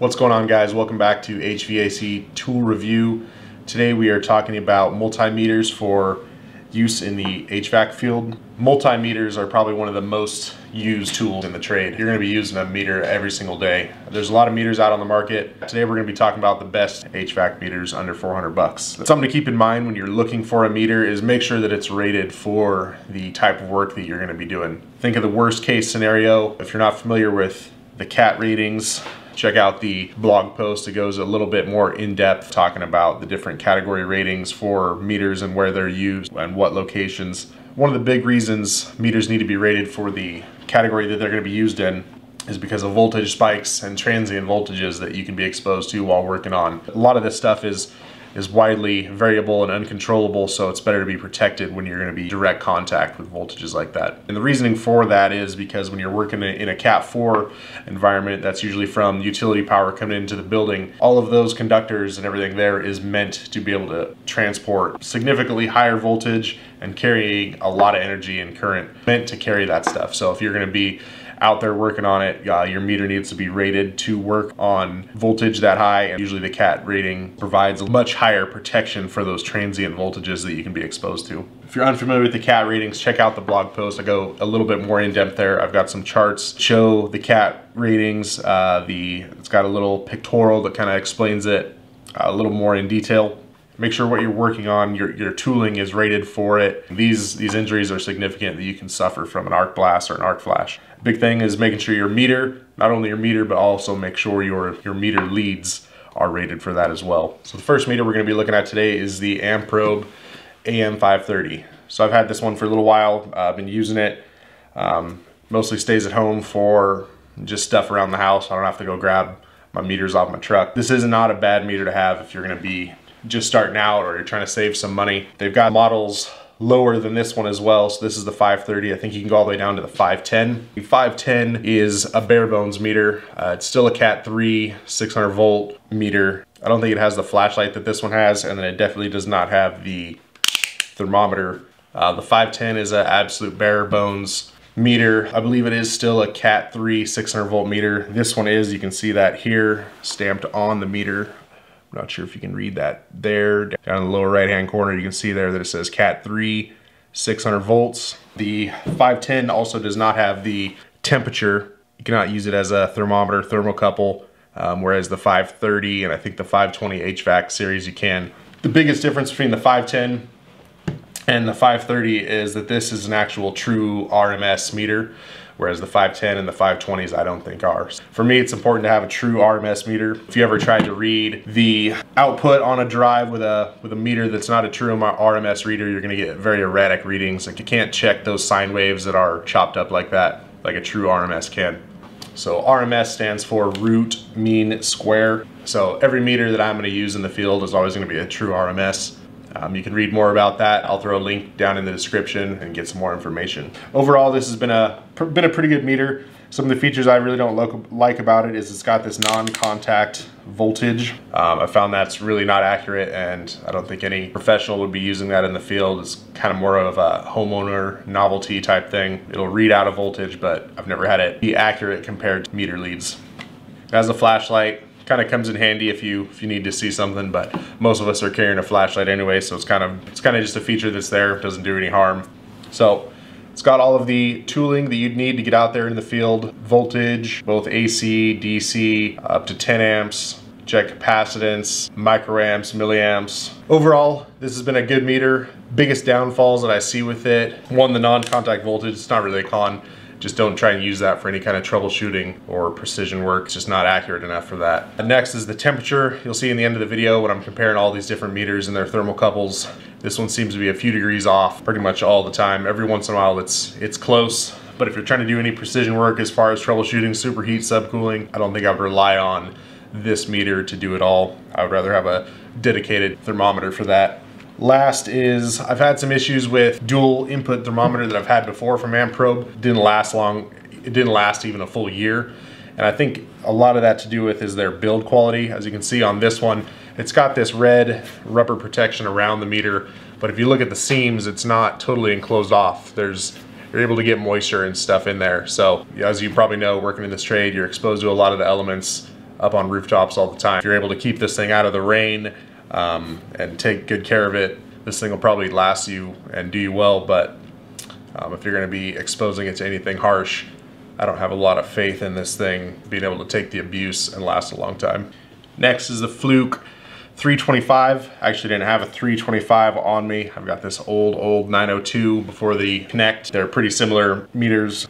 What's going on guys? Welcome back to HVAC Tool Review. Today we are talking about multimeters for use in the HVAC field. Multimeters are probably one of the most used tools in the trade. You're going to be using a meter every single day. There's a lot of meters out on the market. Today we're going to be talking about the best HVAC meters under 400 bucks. Something to keep in mind when you're looking for a meter is make sure that it's rated for the type of work that you're going to be doing. Think of the worst case scenario. If you're not familiar with the CAT ratings, check out the blog post. It goes a little bit more in depth talking about the different category ratings for meters and where they're used and what locations. One of the big reasons meters need to be rated for the category that they're going to be used in is because of voltage spikes and transient voltages that you can be exposed to while working on. A lot of this stuff is is widely variable and uncontrollable, so it's better to be protected when you're going to be direct contact with voltages like that. And the reasoning for that is because when you're working in a Cat 4 environment, that's usually from utility power coming into the building, all of those conductors and everything there is meant to be able to transport significantly higher voltage and carrying a lot of energy and current meant to carry that stuff. So if you're going to be out there working on it. Uh, your meter needs to be rated to work on voltage that high and usually the CAT rating provides much higher protection for those transient voltages that you can be exposed to. If you're unfamiliar with the CAT ratings, check out the blog post. I go a little bit more in depth there. I've got some charts show the CAT ratings. Uh, the It's got a little pictorial that kind of explains it a little more in detail make sure what you're working on, your, your tooling is rated for it. These, these injuries are significant that you can suffer from an arc blast or an arc flash. Big thing is making sure your meter, not only your meter, but also make sure your, your meter leads are rated for that as well. So the first meter we're gonna be looking at today is the Amprobe AM530. So I've had this one for a little while. Uh, I've been using it. Um, mostly stays at home for just stuff around the house. I don't have to go grab my meters off my truck. This is not a bad meter to have if you're gonna be just starting out or you're trying to save some money. They've got models lower than this one as well. So this is the 530. I think you can go all the way down to the 510. The 510 is a bare bones meter. Uh, it's still a Cat 3 600 volt meter. I don't think it has the flashlight that this one has, and then it definitely does not have the thermometer. Uh, the 510 is an absolute bare bones meter. I believe it is still a Cat 3 600 volt meter. This one is, you can see that here stamped on the meter. Not sure if you can read that there. Down in the lower right hand corner, you can see there that it says Cat 3, 600 volts. The 510 also does not have the temperature. You cannot use it as a thermometer, thermocouple, um, whereas the 530 and I think the 520 HVAC series you can. The biggest difference between the 510 and the 530 is that this is an actual true RMS meter whereas the 510 and the 520s I don't think are. For me, it's important to have a true RMS meter. If you ever tried to read the output on a drive with a with a meter that's not a true RMS reader, you're gonna get very erratic readings. Like you can't check those sine waves that are chopped up like that, like a true RMS can. So RMS stands for root mean square. So every meter that I'm gonna use in the field is always gonna be a true RMS. Um, you can read more about that. I'll throw a link down in the description and get some more information. Overall, this has been a been a pretty good meter. Some of the features I really don't like about it is it's got this non-contact voltage. Um, I found that's really not accurate and I don't think any professional would be using that in the field. It's kind of more of a homeowner novelty type thing. It'll read out a voltage, but I've never had it be accurate compared to meter leads. It has a flashlight, kind of comes in handy if you if you need to see something but most of us are carrying a flashlight anyway so it's kind of it's kind of just a feature that's there doesn't do any harm. So it's got all of the tooling that you'd need to get out there in the field. Voltage both AC DC up to 10 amps check capacitance microamps milliamps. Overall this has been a good meter. Biggest downfalls that I see with it one the non-contact voltage it's not really a con just don't try and use that for any kind of troubleshooting or precision work. It's just not accurate enough for that. Next is the temperature. You'll see in the end of the video when I'm comparing all these different meters and their thermocouples. This one seems to be a few degrees off pretty much all the time. Every once in a while it's, it's close, but if you're trying to do any precision work as far as troubleshooting superheat, subcooling, I don't think I would rely on this meter to do it all. I would rather have a dedicated thermometer for that. Last is I've had some issues with dual input thermometer that I've had before from Amprobe. Didn't last long. It didn't last even a full year. And I think a lot of that to do with is their build quality. As you can see on this one, it's got this red rubber protection around the meter. But if you look at the seams, it's not totally enclosed off. There's you're able to get moisture and stuff in there. So as you probably know, working in this trade, you're exposed to a lot of the elements up on rooftops all the time. If you're able to keep this thing out of the rain um, and take good care of it, this thing will probably last you and do you well, but um, if you're gonna be exposing it to anything harsh, I don't have a lot of faith in this thing being able to take the abuse and last a long time. Next is the Fluke 325. I actually didn't have a 325 on me. I've got this old, old 902 before the Connect. They're pretty similar meters.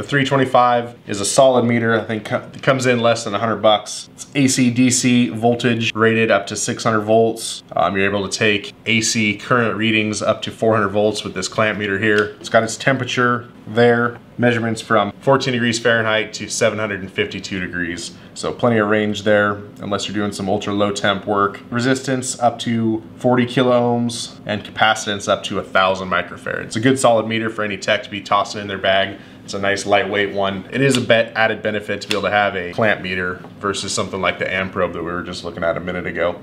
The 325 is a solid meter. I think it comes in less than 100 bucks. It's AC DC voltage rated up to 600 volts. Um, you're able to take AC current readings up to 400 volts with this clamp meter here. It's got its temperature there, measurements from 14 degrees Fahrenheit to 752 degrees. So plenty of range there, unless you're doing some ultra low temp work. Resistance up to 40 kilo ohms and capacitance up to 1000 microfarad. It's a good solid meter for any tech to be tossing in their bag it's a nice lightweight one. It is a bet added benefit to be able to have a clamp meter versus something like the Amprobe that we were just looking at a minute ago.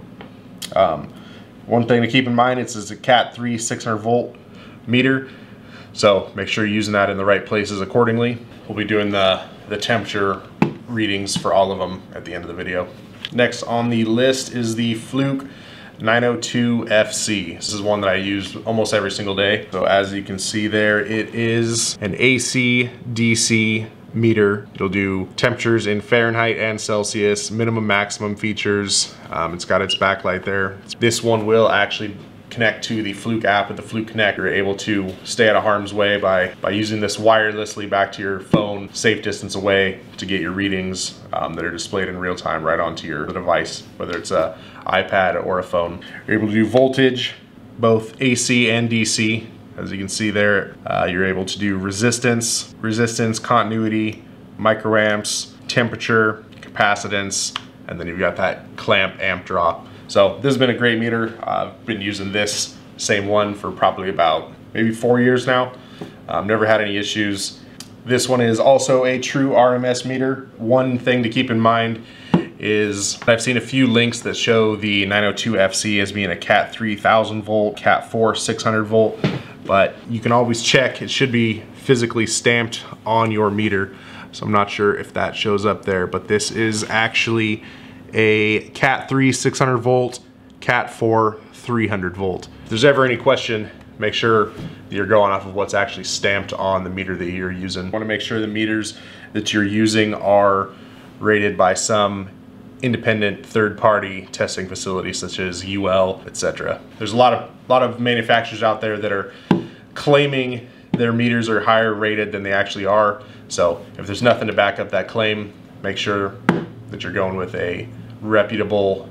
Um, one thing to keep in mind, it's, it's a Cat 3 600 volt meter. So make sure you're using that in the right places accordingly. We'll be doing the, the temperature readings for all of them at the end of the video. Next on the list is the Fluke 902FC. This is one that I use almost every single day. So as you can see there, it is an AC DC meter. It'll do temperatures in Fahrenheit and Celsius, minimum maximum features. Um, it's got its backlight there. This one will actually connect to the Fluke app with the Fluke Connect, you're able to stay out of harm's way by, by using this wirelessly back to your phone, safe distance away to get your readings um, that are displayed in real time right onto your device, whether it's a iPad or a phone. You're able to do voltage, both AC and DC. As you can see there, uh, you're able to do resistance, resistance, continuity, microamps, temperature, capacitance, and then you've got that clamp amp draw. So this has been a great meter. I've been using this same one for probably about maybe four years now. I've never had any issues. This one is also a true RMS meter. One thing to keep in mind is I've seen a few links that show the 902FC as being a Cat 3000 volt, Cat 4 600 volt, but you can always check. It should be physically stamped on your meter. So I'm not sure if that shows up there, but this is actually a Cat 3 600 volt, Cat 4 300 volt. If there's ever any question, make sure you're going off of what's actually stamped on the meter that you're using. You want to make sure the meters that you're using are rated by some independent third-party testing facility such as UL, etc. There's a lot of lot of manufacturers out there that are claiming their meters are higher rated than they actually are. So if there's nothing to back up that claim, make sure that you're going with a reputable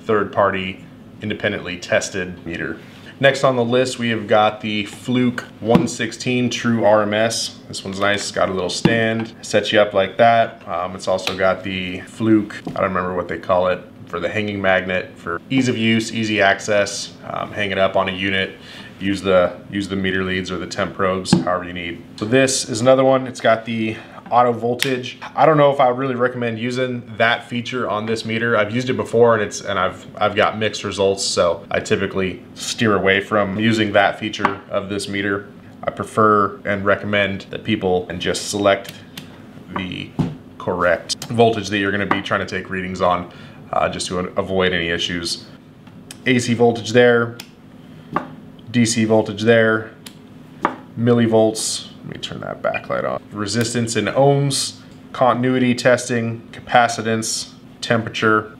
third-party independently tested meter. Next on the list, we have got the Fluke 116 True RMS. This one's nice, it's got a little stand, sets you up like that. Um, it's also got the Fluke, I don't remember what they call it, for the hanging magnet for ease of use, easy access, um, hang it up on a unit, use the use the meter leads or the temp probes, however you need. So this is another one. It's got the auto voltage. I don't know if I would really recommend using that feature on this meter. I've used it before and it's and I've I've got mixed results, so I typically steer away from using that feature of this meter. I prefer and recommend that people and just select the correct voltage that you're going to be trying to take readings on uh, just to avoid any issues. AC voltage there, DC voltage there, millivolts let me turn that backlight on. Resistance in ohms, continuity testing, capacitance, temperature,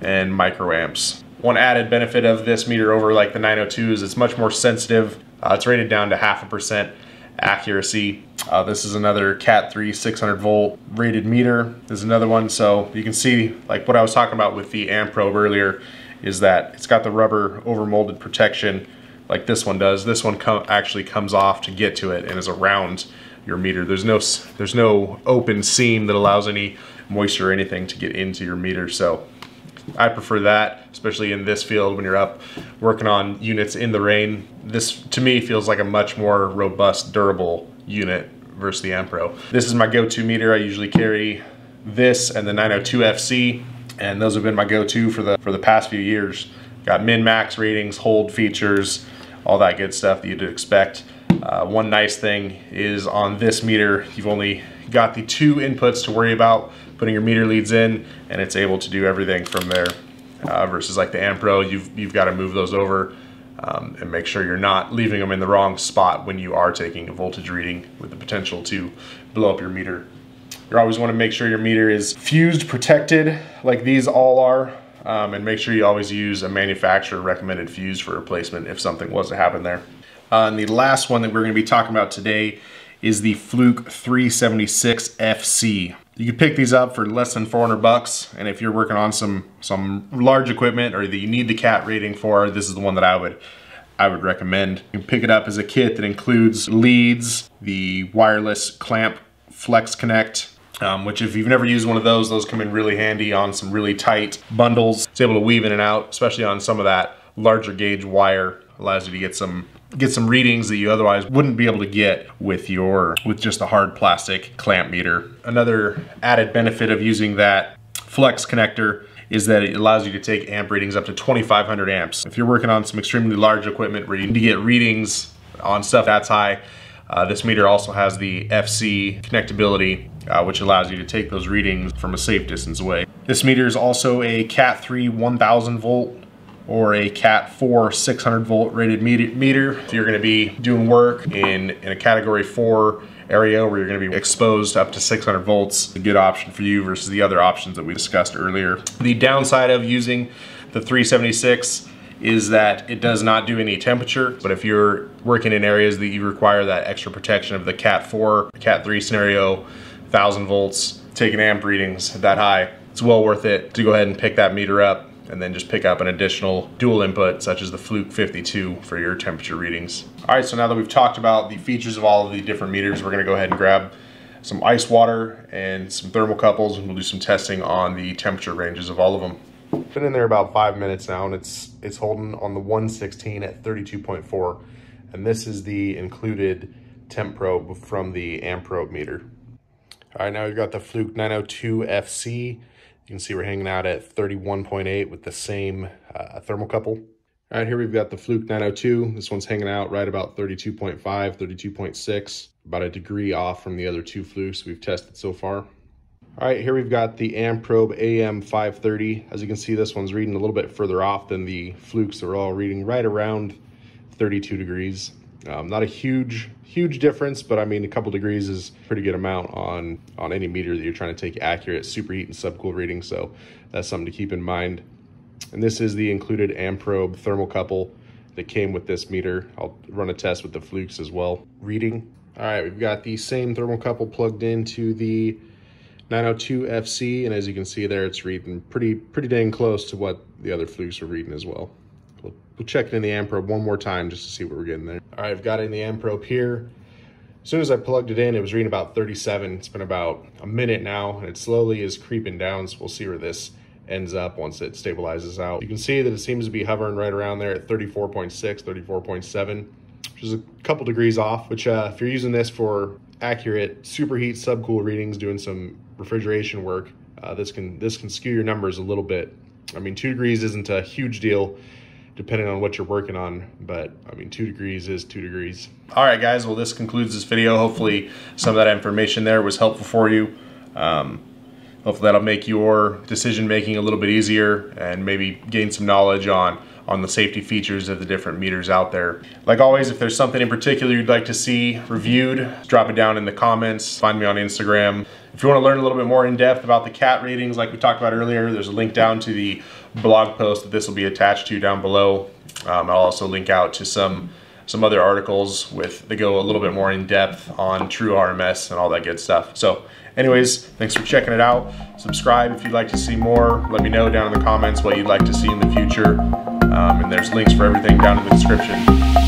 and microamps. One added benefit of this meter over like the 902 is it's much more sensitive. Uh, it's rated down to half a percent accuracy. Uh, this is another Cat 3 600 volt rated meter. There's another one. So you can see like what I was talking about with the Amprobe earlier is that it's got the rubber over molded protection like this one does. This one actually comes off to get to it and is around your meter. There's no, there's no open seam that allows any moisture or anything to get into your meter. So I prefer that, especially in this field when you're up working on units in the rain. This, to me, feels like a much more robust, durable unit versus the Amprobe. This is my go-to meter. I usually carry this and the 902FC, and those have been my go-to for the, for the past few years. Got min-max ratings, hold features, all that good stuff that you'd expect. Uh, one nice thing is on this meter, you've only got the two inputs to worry about putting your meter leads in and it's able to do everything from there uh, versus like the Amprobe, you've, you've got to move those over um, and make sure you're not leaving them in the wrong spot when you are taking a voltage reading with the potential to blow up your meter. You always want to make sure your meter is fused, protected, like these all are, um, and make sure you always use a manufacturer recommended fuse for replacement if something was to happen there. Uh, and the last one that we're going to be talking about today is the Fluke 376 FC. You can pick these up for less than 400 bucks, and if you're working on some some large equipment or that you need the cat rating for, this is the one that I would I would recommend. You can pick it up as a kit that includes leads, the wireless clamp flex connect, um, which if you've never used one of those, those come in really handy on some really tight bundles. It's able to weave in and out, especially on some of that larger gauge wire. Allows you to get some get some readings that you otherwise wouldn't be able to get with your with just a hard plastic clamp meter. Another added benefit of using that flex connector is that it allows you to take amp readings up to 2500 amps. If you're working on some extremely large equipment where you need to get readings on stuff that's high, uh, this meter also has the FC connectability, uh, which allows you to take those readings from a safe distance away. This meter is also a Cat 3 1000 volt or a Cat 4 600 volt rated meter. If you're gonna be doing work in, in a category four area where you're gonna be exposed up to 600 volts, a good option for you versus the other options that we discussed earlier. The downside of using the 376 is that it does not do any temperature, but if you're working in areas that you require that extra protection of the Cat 4, Cat 3 scenario, 1000 volts, taking amp readings that high, it's well worth it to go ahead and pick that meter up and then just pick up an additional dual input such as the Fluke 52 for your temperature readings. All right, so now that we've talked about the features of all of the different meters, we're gonna go ahead and grab some ice water and some thermocouples and we'll do some testing on the temperature ranges of all of them. Been in there about five minutes now and it's it's holding on the 116 at 32.4 and this is the included temp probe from the Amprobe meter. All right, now we've got the Fluke 902 FC you can see we're hanging out at 31.8 with the same uh, thermocouple. All right, here we've got the Fluke 902. This one's hanging out right about 32.5, 32.6, about a degree off from the other two Flukes we've tested so far. All right, here we've got the Amprobe AM530. As you can see, this one's reading a little bit further off than the Flukes. They're all reading right around 32 degrees. Um, not a huge, huge difference, but I mean, a couple degrees is pretty good amount on, on any meter that you're trying to take accurate superheat and subcool readings. So that's something to keep in mind. And this is the included Amprobe thermocouple that came with this meter. I'll run a test with the Flukes as well. Reading. All right, we've got the same thermocouple plugged into the 902 FC, and as you can see there, it's reading pretty pretty dang close to what the other Flukes are reading as well. We'll, we'll check it in the Amprobe one more time just to see what we're getting there. All right, I've got it in the Amprobe here. As soon as I plugged it in, it was reading about 37. It's been about a minute now, and it slowly is creeping down, so we'll see where this ends up once it stabilizes out. You can see that it seems to be hovering right around there at 34.6, 34.7, which is a couple degrees off, which uh, if you're using this for accurate superheat subcool readings, doing some refrigeration work, uh, this can this can skew your numbers a little bit. I mean, two degrees isn't a huge deal depending on what you're working on. But I mean, two degrees is two degrees. All right, guys. Well, this concludes this video. Hopefully some of that information there was helpful for you. Um, hopefully that'll make your decision making a little bit easier and maybe gain some knowledge on on the safety features of the different meters out there. Like always, if there's something in particular you'd like to see reviewed, drop it down in the comments. Find me on Instagram. If you want to learn a little bit more in depth about the cat ratings like we talked about earlier, there's a link down to the blog post that this will be attached to down below. Um, I'll also link out to some some other articles with that go a little bit more in depth on true RMS and all that good stuff. So anyways, thanks for checking it out. Subscribe if you'd like to see more. Let me know down in the comments what you'd like to see in the future. Um, and there's links for everything down in the description.